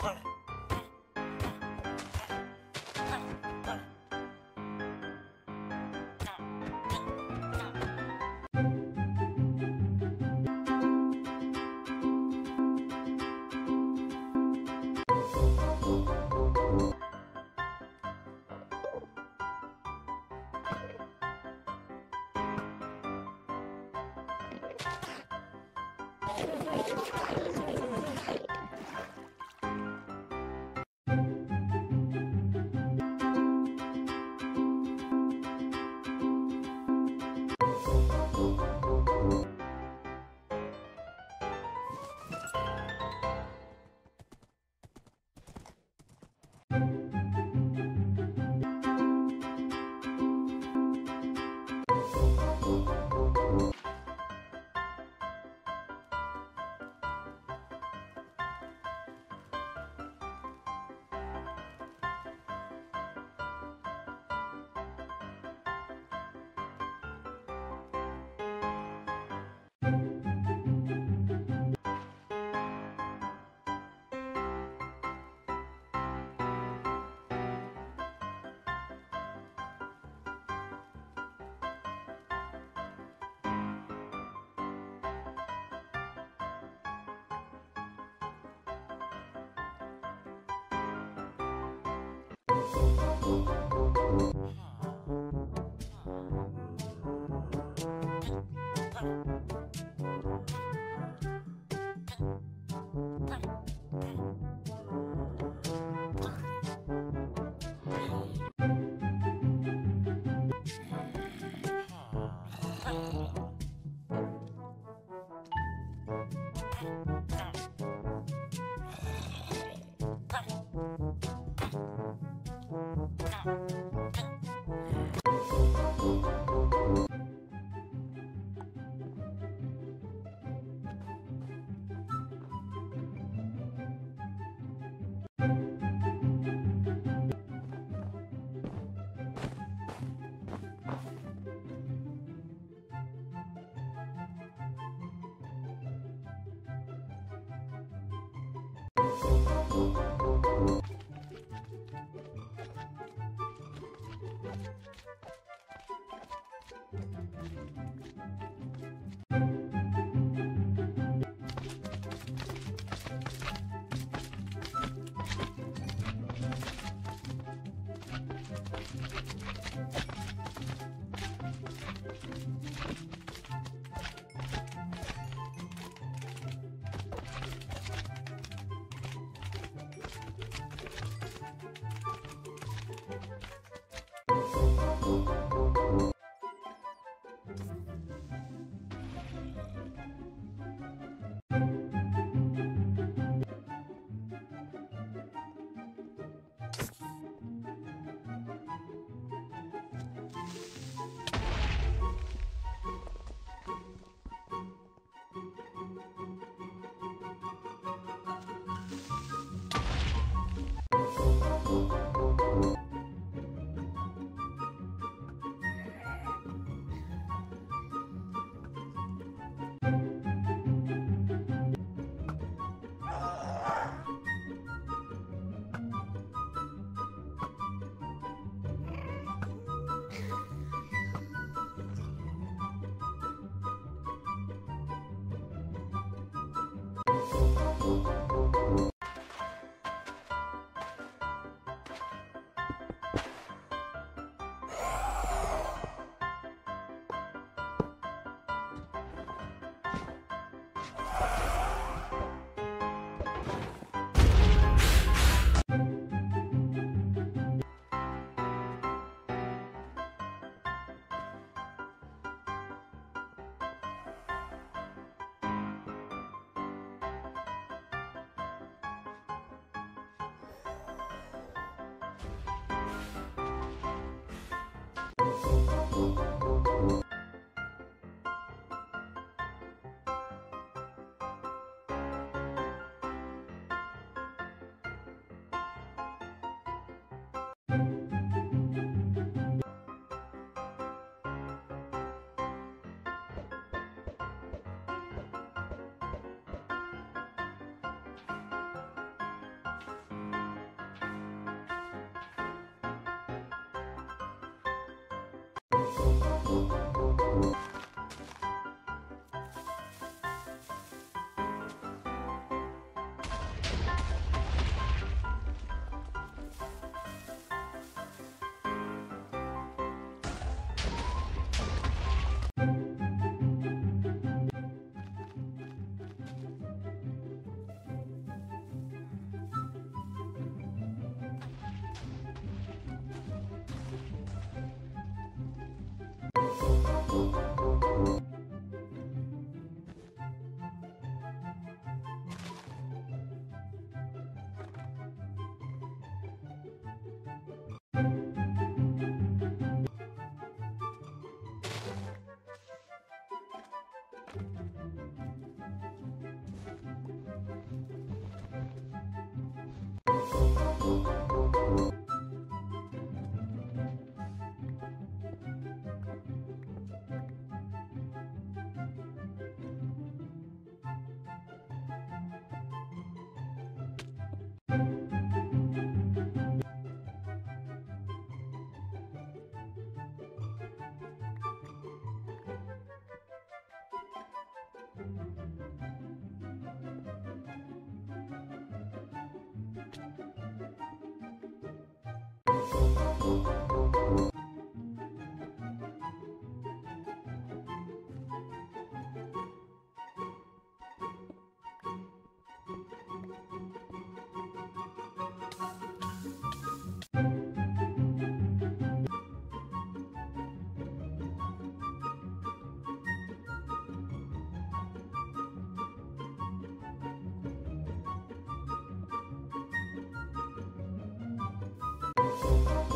Huh.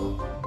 Música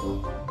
Thank you.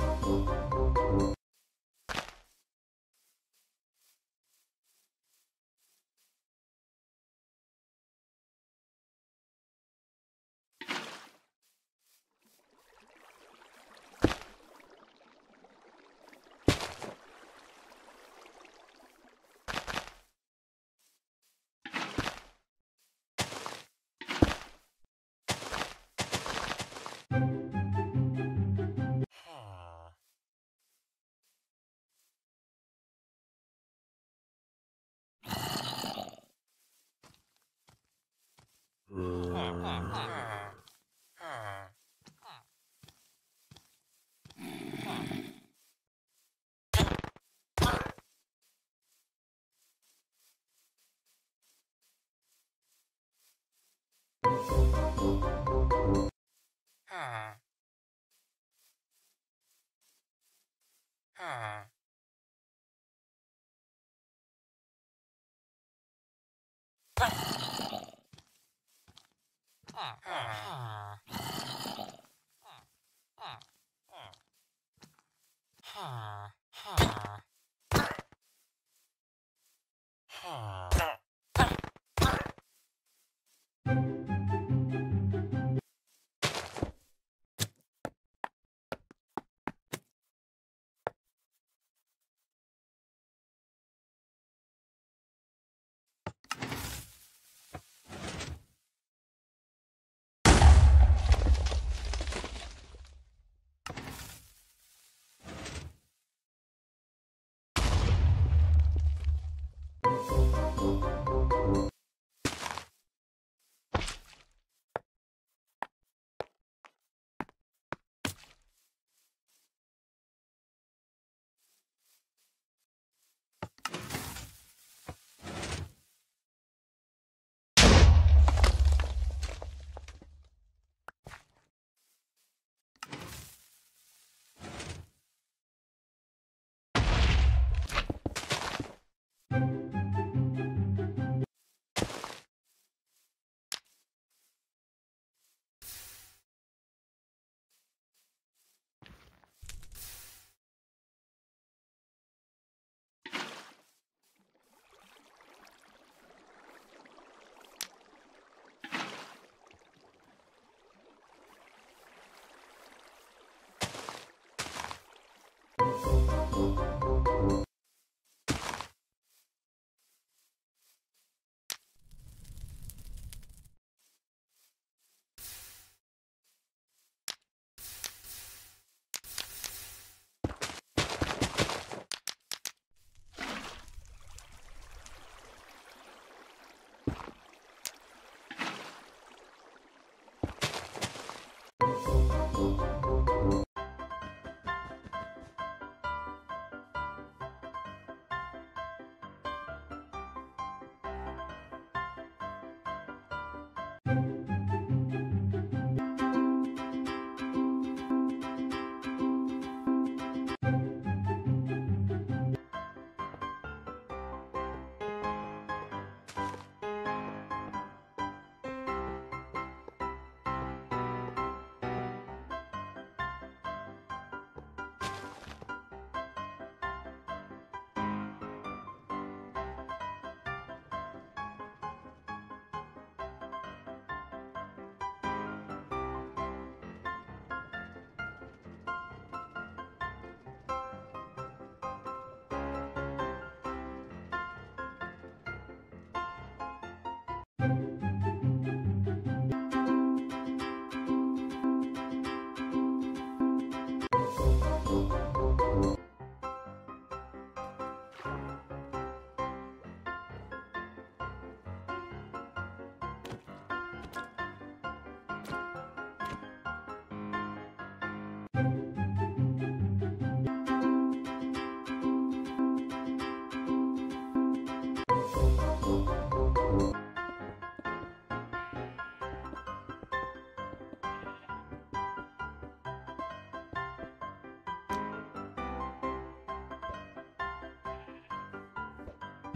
Música 啊啊啊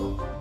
Música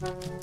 Bye.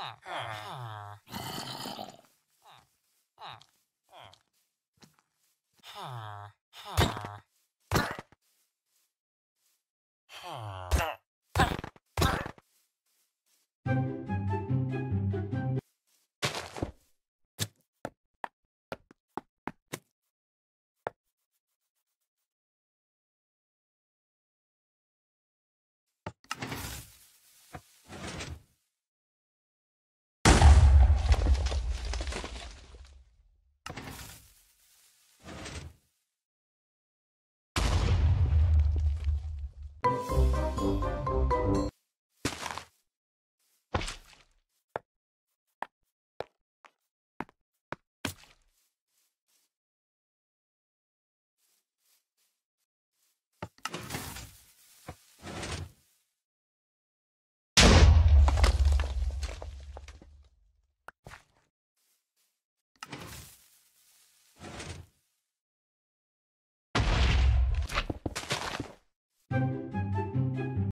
Aha.